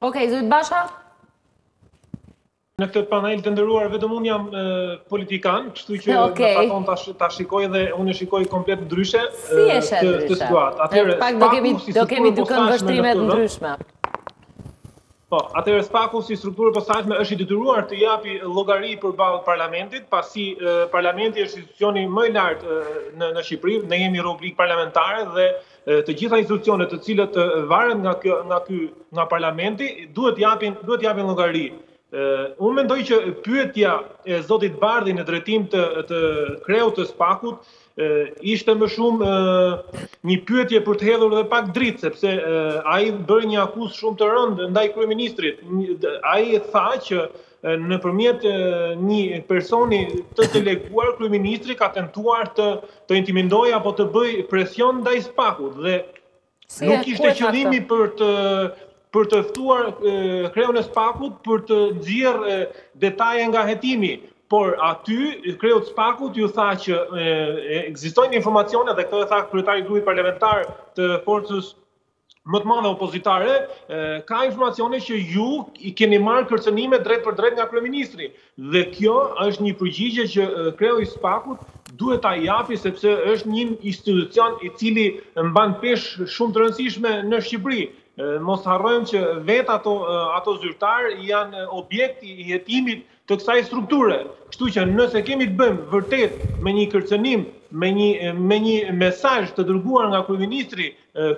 Ok, zoti Basha? Në këtë panel të nderuar, vetëm unë jam politikan, kështu që më takon të shikoj dhe unë e shikoj komplet ndryshe këtë situatë. Atëherë, SPAK-u si strukturë e posaçme në këtë vend. Po, atëherë, SPAK-u si strukturë e posaçme është i detyruar të japi llogari përballë parlamentit, pasi parlamenti është institucioni më i lartë në Shqipëri, ne jemi republikë parlamentare dhe Të gjitha institucionet të cilat varen nga kjo nga ky nga parlamenti duhet të japin duhet të japin llogari. Unë mendoj që pyetja e zotit Bardhi në drejtim të të kreut të SPAK-ut ishte më shumë një pyetje për të hedhur edhe pak dritë sepse ai bëri një akuzë shumë të rëndë ndaj kryeministrit. Ai tha që Nëpërmjet një personi të deleguar, kryeministri ka tentuar të të intimidojë apo të bëjë presion ndaj SPAK-ut dhe nuk ishte qëllimi për të për të ftuar kreun e SPAK-ut për të nxjerrë detaje nga hetimi, por aty kreut të SPAK-ut iu tha që ekzistojnë informacione dhe këtë e tha kryetari i grupit parlamentar të Forcës më të madhe opozitare, ka informacione që ju i keni marrë kërcënime drejtpërdrejt nga kryeministri. Dhe kjo është një përgjigje që kreu i SPAK-ut duhet ta japi sepse është një institucion i cili mban peshë shumë të rëndësishme në Shqipëri. Mos harrojmë që vetë ata ata zyrtarë janë objekt i hetimit të kësaj strukture. Kështu që nëse kemi të bëjmë vërtet me një kërcënim, me një me një mesazh të dërguar nga kryeministri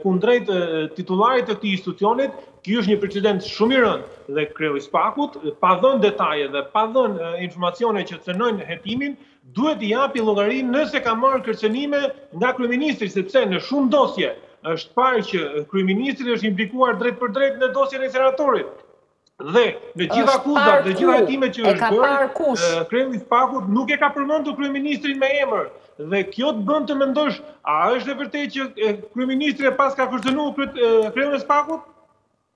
Kundrejt titullarit të këtij institucioni, ky është një precedent shumë i rëndë dhe kreu i SPAK-ut, pa dhënë detaje dhe pa dhënë informacione që cenojnë hetimin, duhet të japi llogari nëse ka marrë kërcënime nga kryeministri, sepse në shumë dosje është parë që kryeministri është implikuar drejtpërdrejt në dosjen e inceneratorit. Dhe me gjitha akuzat, me gjitha hetimet që është bërë, kreu i SPAK-ut nuk e ka përmendur kryeministrin me emër. Dhe kjo të bën të mendosh, a është e vërtetë që kryeministri e paska kërcënu kreun e SPAK-ut?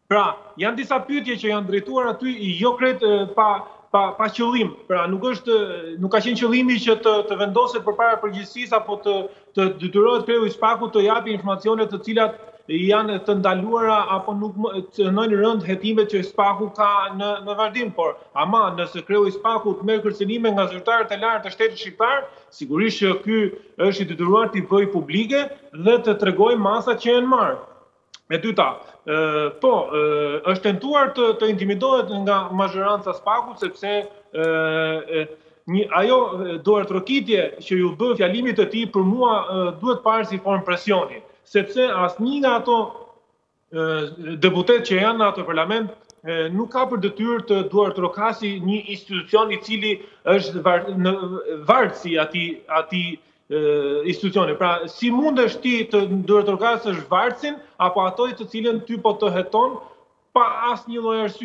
Pra, janë disa pyetje që janë drejtuar aty jo krejt pa pa pa qëllim. Pra nuk është nuk ka qenë qëllimi që të të vendoset përpara përgjegjësisë apo të Të detyrohet kreu i SPAK-ut të japë informacione të cilat janë të ndaluara apo nuk cenojnë rëndë hetimet që SPAK-u ka në në vazhdim, por ama nëse kreu i SPAK-ut merr kërcënime nga zyrtarë të lartë të shtetit shqiptar, sigurisht që ky është i detyruar t'i bëjë publike dhe të tregojë masat që janë marrë. E dyta, po, është tentuar të, të intimidohet nga mazhoranca SPAK-u, sepse një, ajo duartrokitje që iu bë fjalimit të tij për mua duhet parë si formë presioni, sepse asnjë nga ata deputetë që janë në atë parlament nuk ka për detyrë të duartrokasë një institucion i cili është var, në vartësi të atij, atij institucioni. Pra, si mund edhe ti të duartrokasësh vartësin, apo atë i cili ty po të heton, pa asnjë lloj arsye.